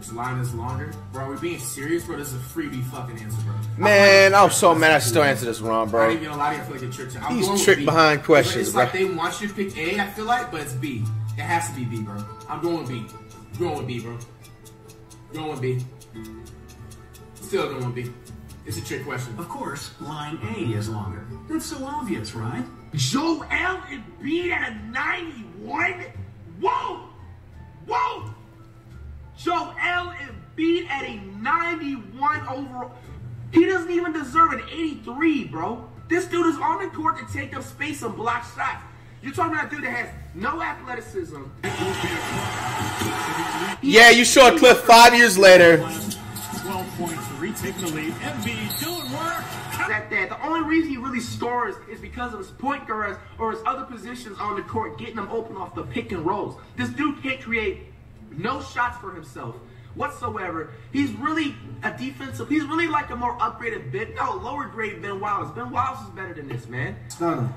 It's. Which line is longer? Bro, are we being serious, bro? This is a freebie fucking answer, bro. Man, I'm so mad I still answered this wrong, I bro. ain't even gonna lie to you, I feel like a trick. I'm He's trick B. behind It's- questions, It's like they want you to pick A, I feel like, but it's B. It has to be B, bro. I'm going with B. Going with B, bro. Going with B. Still going with B. It's a trick question. Of course, line A is longer. That's so obvious, right? Joel Embiid at a 91? Whoa! Whoa! Joel Embiid at a 91 overall. He doesn't even deserve an 83, bro. This dude is on the court to take up space and block shots. You're talking about a dude that has no athleticism. Yeah, you show a clip five years later. 12 points to retake the lead. Embiid doing work. That, that the only reason he really scores is because of his point guards or his other positions on the court getting him open off the pick and rolls. This dude can't create no shots for himself whatsoever. He's really a defensive. He's really like a more upgraded bit. No, lower grade Ben Wallace. Ben Wallace is better than this man. Stunner.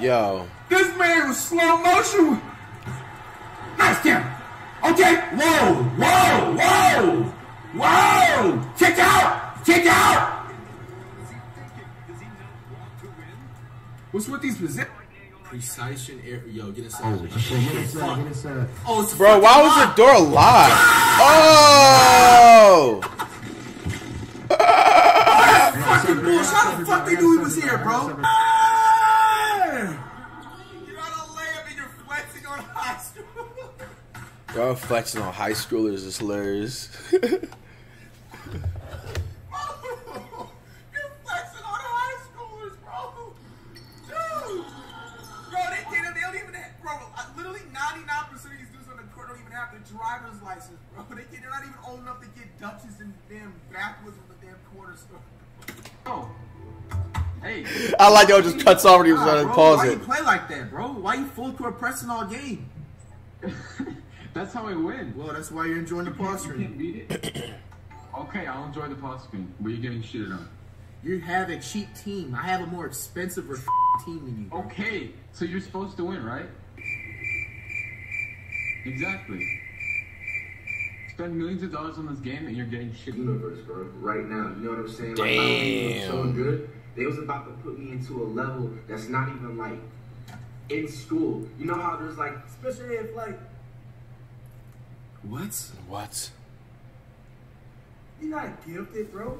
Yo. This man was slow motion. Nice down. Okay. Whoa, whoa, whoa, whoa. Kick out. Kick out. What's with these positions? Precision air. Yo, get inside. Oh, Get inside, get inside. oh it's Bro, why was the door locked? Oh! fucking bullshit. How the fuck they knew he was here, bro? You got a layup and you're flexing on high flexing on high schoolers is hilarious. driver's license, bro. They, they're not even old enough to get Dutches and damn backwards with the damn corner store. Oh. Hey. I like how it just cuts off when he was Nah, trying to pause why it. you play like that, bro? Why you full court pressing all game? That's how I win. Well, that's why you're enjoying the pause You screen. can't beat it. okay, I'll enjoy the pause screen, but you're getting shitted on. You have a cheap team. I have a more expensive or team than you. Okay, so you're supposed to win, right? Exactly. Spend millions of dollars on this game and you're getting shit. Universe, bro. Right now, you know what I'm saying? Damn. Like, my team so good. They was about to put me into a level that's not even like in school. You know how there's like especially if like What? What? you're not gifted, bro.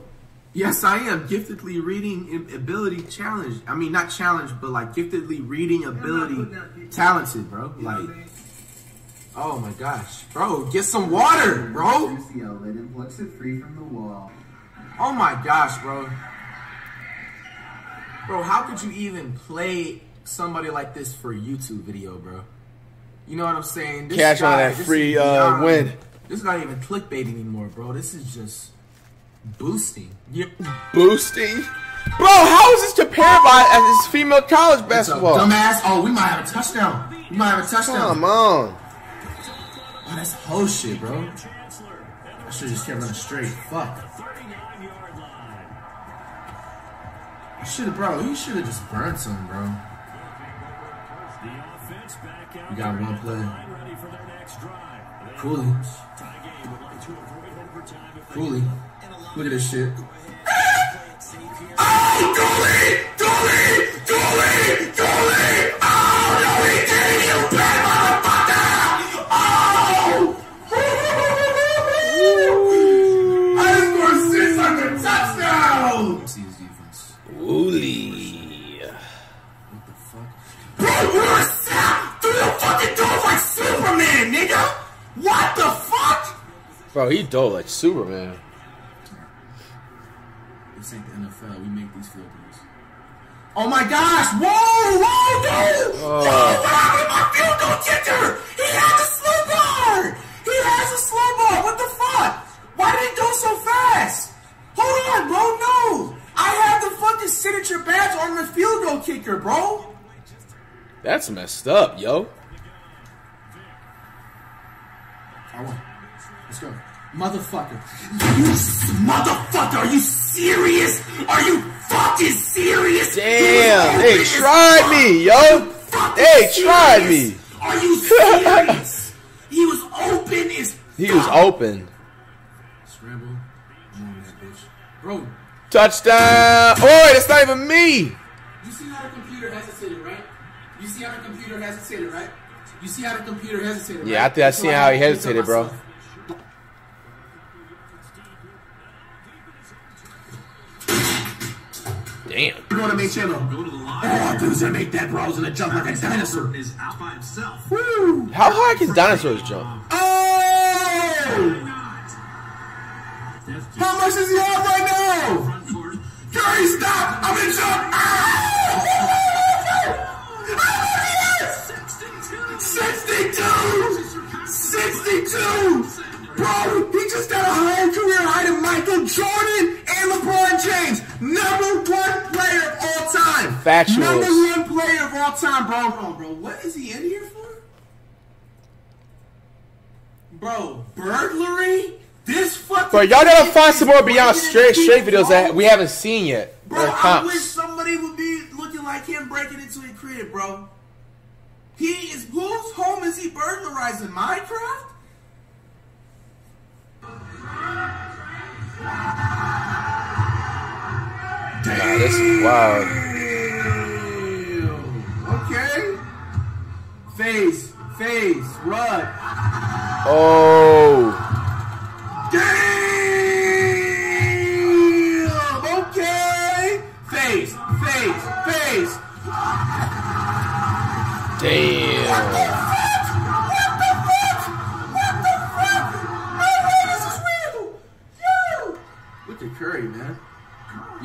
Yes, I am giftedly reading ability challenge. I mean, not challenge, but like giftedly reading ability talented, bro. Like, oh my gosh, bro, get some water, bro. The outlet and flex it free from the wall. Oh my gosh, bro. Bro, how could you even play somebody like this for a YouTube video, bro? You know what I'm saying? This Cash on guy- that this is free, uh, beyond- win. This is not even clickbait anymore, bro. This is just boosting. Yeah. Boosting? Bro, how is this compared by as this female college basketball? Dumbass. Oh, we might have a touchdown. We might have a touchdown. Come on. Oh, that's whole shit, bro. I should just kept running straight. Fuck. I should have, bro. You should have just burned some, bro. You got one play. Cooley. Cooley. Look at this shit. Ah! Oh, Dooley! Dooley! Dooley! Dooley! Oh, no, he didn't, you bad Oh! I scored six on the touchdown! See his defense. Woolly. What the fuck? Bro, we were sat through the fucking door like Superman, nigga! What the fuck? Bro, he dope like Superman. This ain't the NFL. We make these field goals. Oh my gosh! Whoa! Whoa, dude! Oh. Whoa, what happened to my field goal kicker? He has a Why did it go so fast? Hold on, bro, no! I have the fucking signature badge on the field goal kicker, bro! That's messed up, yo. I won. Let's go. Motherfucker. You motherfucker, are you serious? Are you fucking serious? Damn, they tried me, yo. They tried me. Are you serious? he was open as He was open. Scramble. I'm on that bitch. Bro, Touchdown. Oh, wait, it's not even me. you see how the computer hesitated, right? You see how the computer hesitated, right? You see how the computer hesitated, Yeah, I right? think I So seen how he had to think to hesitated, bro. Damn. We're going to main channel. Go to the line. Oh, dude's gonna make that bro. I was gonna jump like a dinosaur. Is out by himself. Woo! How high can dinosaurs jump? Oh! How much is he on right now? Curry, stop! I'm in jump! Sixty-two! Ah! Sixty-two! Bro, he just got a higher career high than Michael Jordan and LeBron James. Number one player of all time. Factuals. Number one player of all time, bro. Hold on, bro. What is he in here for? Bro, burglary? This fucking. Bro, y'all gotta find some more beyond straight straight videos that we haven't seen yet. Bro, I wish somebody would be looking like him breaking into a crib, bro. He is whose home is he burglarizing? Minecraft? Nah, this is wild. Okay. Phase, phase, run. Oh.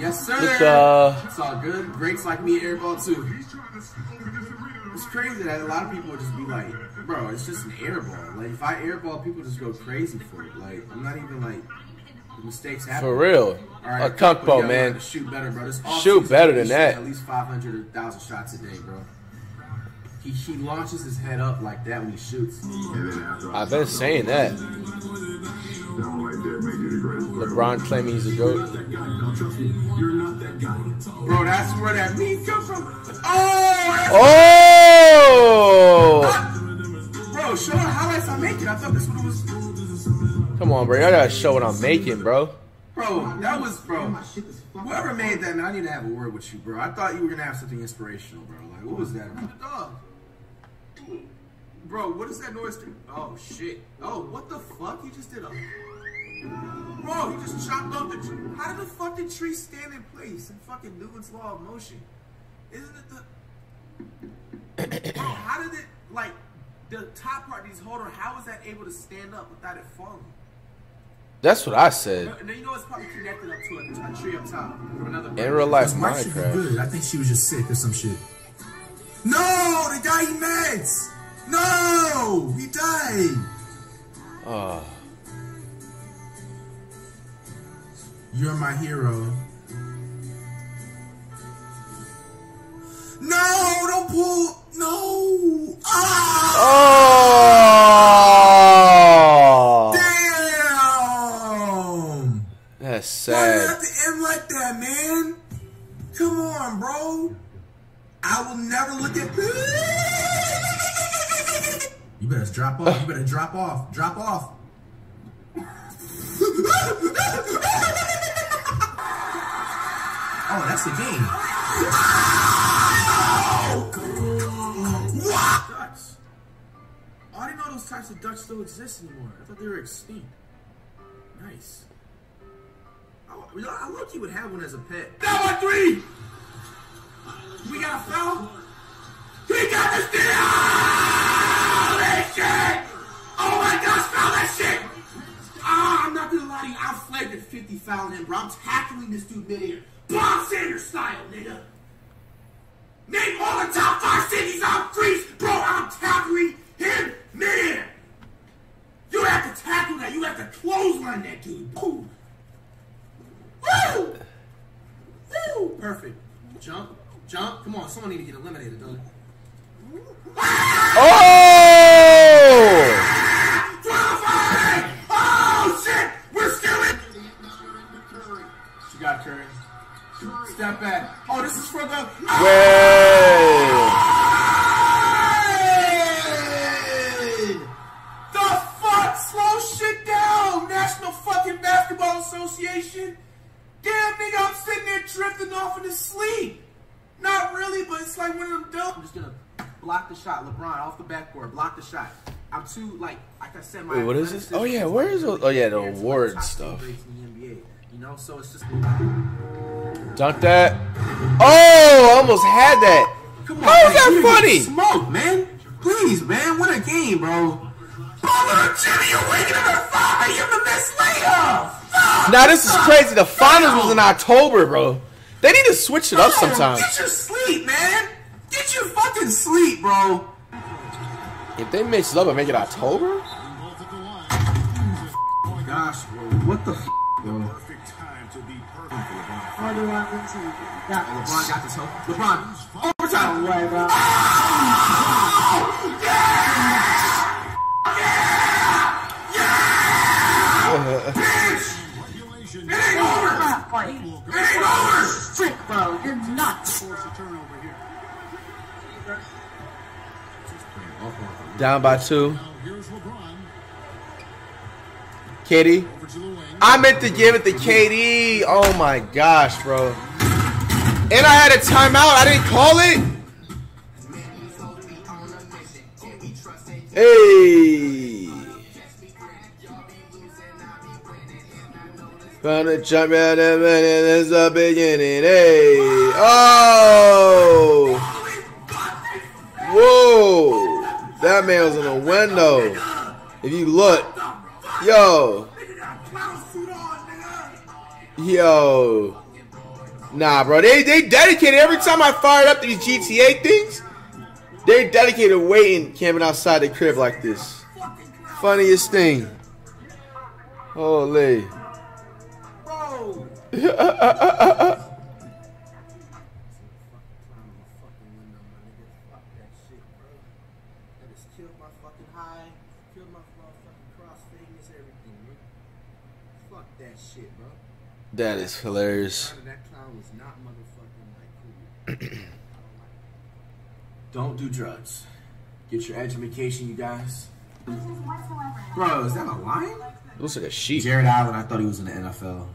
Yes, sir. Look, uh, it's all good. Greats like me airball too. It's crazy that a lot of people would just be like, bro, it's just an airball. Like if I airball, people just go crazy for it. Like I'm not even like the mistakes happen. For real. All right, A kunk but boat, you gotta man. Shoot better, bro. Shoot better than that. At least 500 or 1,000 shots a day, bro. He, he launches his head up like that when he shoots. I've been saying that. LeBron claiming he's a goat. Bro, that's where that meat comes from. Oh! Oh! Ah! Bro, show the highlights I'm making. I thought this one was. Come on, bro. Y'all gotta show what I'm making, bro. Bro, that was, bro. Whoever made that, man, I need to have a word with you, bro. I thought you were gonna have something inspirational, bro. Like, what was that? The dog. Bro, what is that noise? Do? Oh shit. Oh, what the fuck? He just did a. Bro, he just chopped up the tree. How did the fucking tree stand in place in fucking Newton's law of motion? Isn't it the? Bro, how did it like the top part he's holding? How was that able to stand up without it falling? That's what I said. No, no, you know it's probably connected up to a, a tree up top. From another In real life, Mark should be Minecraft. good. I think she was just sick or some shit. No, the guy he meds. No, he died. Oh. You're my hero. No, don't pull. No. Ah! Oh! Damn. That's sad. Why you sad. have to end like that, man? Come on, bro. I will never look at. You better drop off. You better drop off. Drop off. Oh, that's the game. Ducks. Oh, I didn't know those types of ducks still exist anymore. I thought they were extinct. Nice. I, I look, you would have one as a pet. On three. We got a foul. He got the steal. You. I flagged at 50 fouling him, bro. I'm tackling this dude midair. Bob Sanders style, nigga. Name all the top five cities on Greece, bro. I'm tackling him midair. You have to tackle that. You have to clothesline that dude. Woo! Woo! Woo! Perfect. Jump, jump. Come on, someone need to get eliminated, dog. Oh! Step back. Oh, this is for the. Way. Hey! The fuck? Slow shit down! National fucking Basketball Association. Damn, nigga, I'm sitting there drifting off into sleep. Not really, but it's like one of them dope. I'm just gonna block the shot, LeBron off the backboard. Block the shot. I'm too like, like I said, my. Wait, what is this? Oh yeah, where is it? Oh yeah, the award stuff. You know, so it's just. Dunk that. Oh, almost had that. Come How is man, that funny? Smoke, man. Please, man. What a game, bro. Butler, Jimmy, you're waking up at five. You're the best. Oh, fuck. Now this is crazy. The finals was in October, bro. They need to switch it up sometimes. Get your sleep, man. Get your fucking sleep, bro. If they mix it up and make it October, Oh my Gosh, bro. What the? Want to? Yeah. LeBron got this. hoe. LeBron, overtime. Don't worry about It ain't over. It ain't over. Bro. You're nuts. down by two. KD. I meant to give it to KD. Oh my gosh, bro. And I had a timeout. I didn't call it. Hey. Gonna jump out of it, and it's the beginning. Hey. Oh. Whoa. That man was in a window. If you look. Yo. Yo. Nah, bro. They they dedicated every time I fired up these GTA things. They dedicated waiting, camping outside the crib like this. Funniest thing. Holy. Killed my fucking high, killed my motherfucking cross fadness, everything, man. Fuck that shit, bro. That is hilarious. That clown was not motherfucking like cool. Don't do drugs. Get your education, you guys. Bro, is that a lion? It looks like a sheep. Jared Allen, I thought he was in the NFL.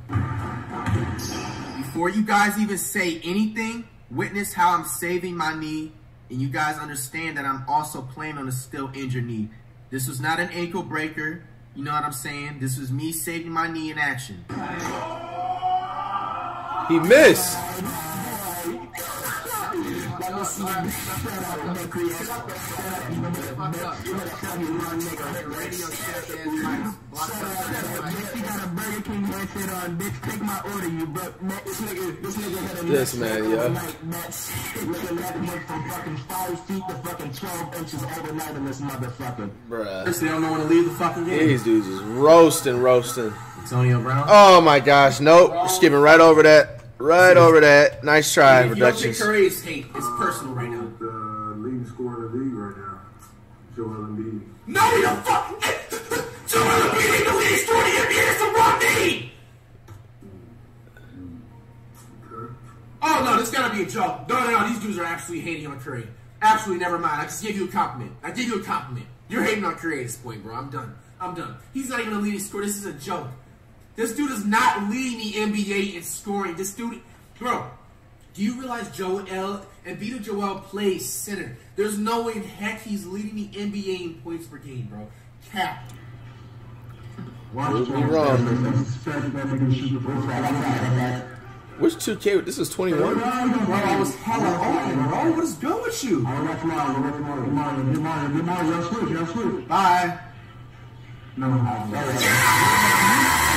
Before you guys even say anything, witness how I'm saving my knee, and you guys understand that I'm also playing on a still injured knee. This was not an ankle breaker. You know what I'm saying? This was me saving my knee in action. He missed. This man, yo. Bruh. They don't when to leave the fucking game. These dudes is roasting, roasting. Antonio Brown. Oh my gosh, nope. Skipping right over that. Right over that. Nice try, If you don't think Productions. Curry's hate is personal right now. The uh, leading scorer in the league right now, Joel Embiid. No, we don't fucking. Joel Embiid ain't the leading scorer in the NBA. It's LeBron James. Oh no, this gotta be a joke. No, no, no. These dudes are absolutely hating on Curry. Absolutely, never mind. I just gave you a compliment. I gave you a compliment. You're hating on Curry at this point, bro. I'm done. I'm done. He's not even a leading scorer. This is a joke. This dude is not leading the NBA in scoring. This dude, bro. Do you realize Joel and Vito Joel plays center? There's no way in heck he's leading the NBA in points per game, bro. Cap. Prove me wrong. Which 2K? This is 21. Bro, I was hella on, bro. What is good with you? Bye.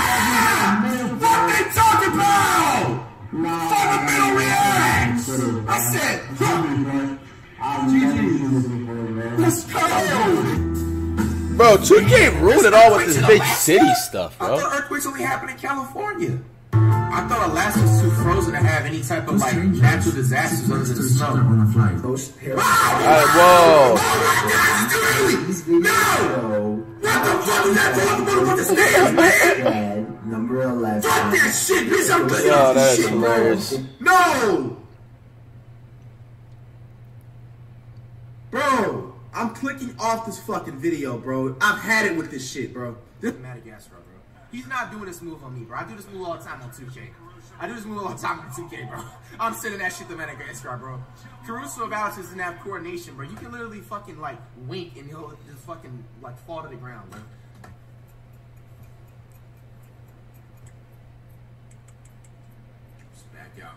What they talking about? Fundamental reacts. I said, GG. Let's go. Bro, 2K ruined it all with this big city stuff, bro. I bro. thought earthquakes only happen in California. I thought Alaska was too frozen to have any type of like natural disasters other than the snow. Alright, whoa. Oh no! What Red, number 11. Fuck that shit, bitch. I'm clean Yo, off this is shit, hilarious. bro. No! Bro, I'm clicking off this fucking video, bro. I've had it with this shit, bro. This Madagascar, bro. He's not doing this move on me, bro. I do this move all the time on 2K. I do this move all the time on 2K, bro. I'm sending that shit to Madagascar, bro. Caruso of Alex doesn't have coordination, bro. You can literally fucking like wink and he'll just fucking like fall to the ground, bro. Just back out.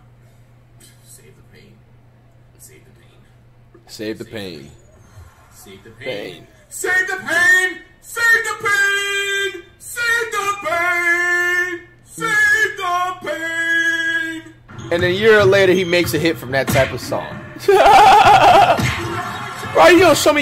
Save the pain. Save the pain. Save the pain. Save the pain. Pain. Save the pain! Save the pain! Save the pain! Save the pain! And a year later, he makes a hit from that type of song. Bro, you gonna show me